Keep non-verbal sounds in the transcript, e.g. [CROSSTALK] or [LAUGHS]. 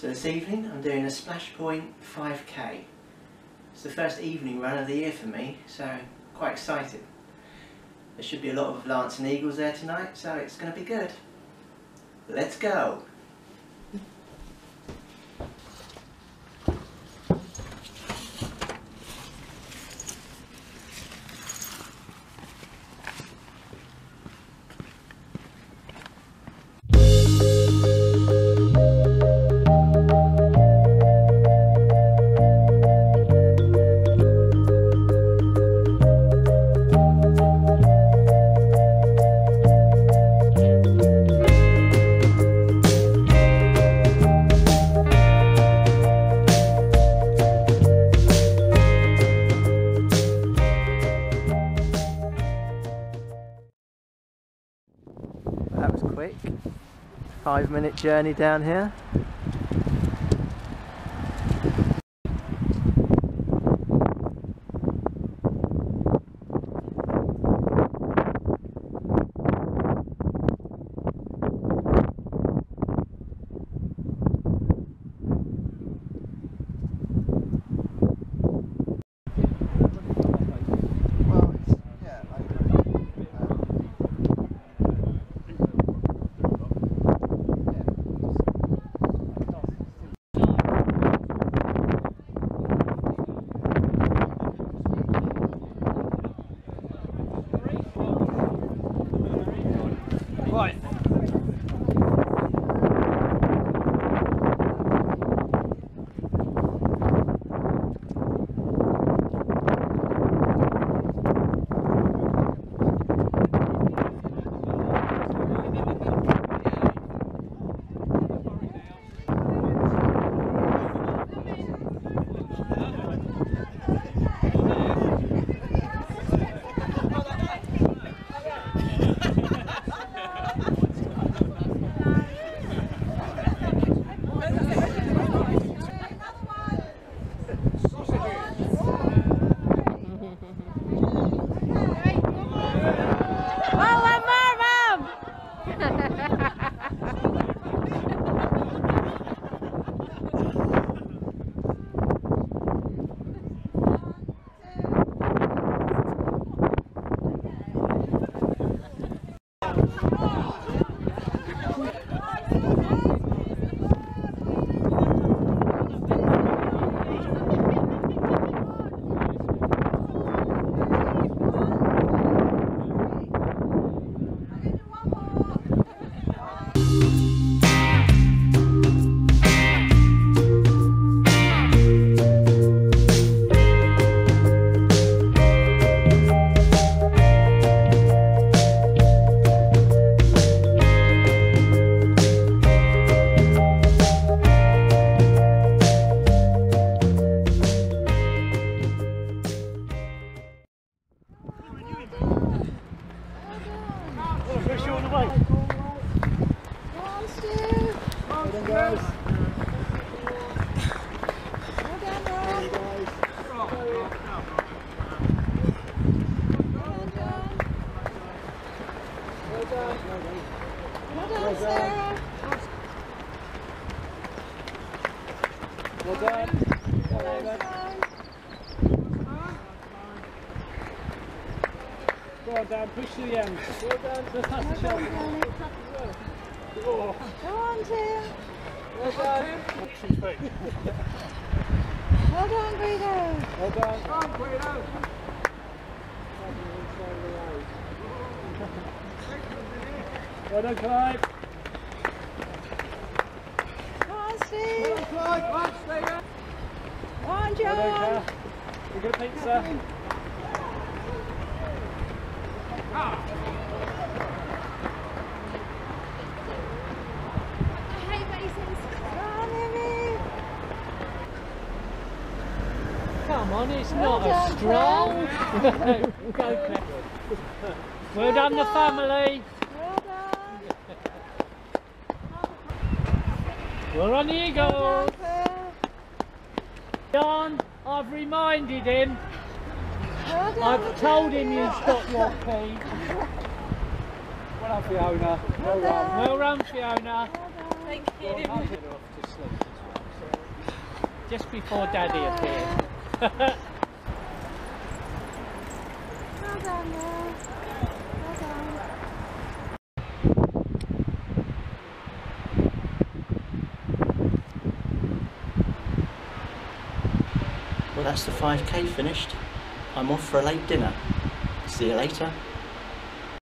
So this evening I'm doing a Splash Point 5k. It's the first evening run of the year for me, so quite excited. There should be a lot of Lancing Eagles there tonight, so it's going to be good. Let's go! Five minute journey down here. 快。Well Well done. Well done. Well done. Go on, Dan. Push to the end. Well done. Just past the Well done. Oh, Go on, Tim. well done. Well done, Guido. Well done. Come on, Guido. Well done, Clive. Go on, Come on. Claire. You good pizza? Come on, it's Well not a stroll. [LAUGHS] Well done, the family. Well done. Well done, the Well Eagles. John, I've reminded him. Well I've told him you Matilda. stop your pee. Well done, Fiona. Well done. Well run, Fiona. Well done. Thank you. just before Daddy appeared. Well done. Well done. Well, that's the 5k finished. I'm off for a late dinner. See you later.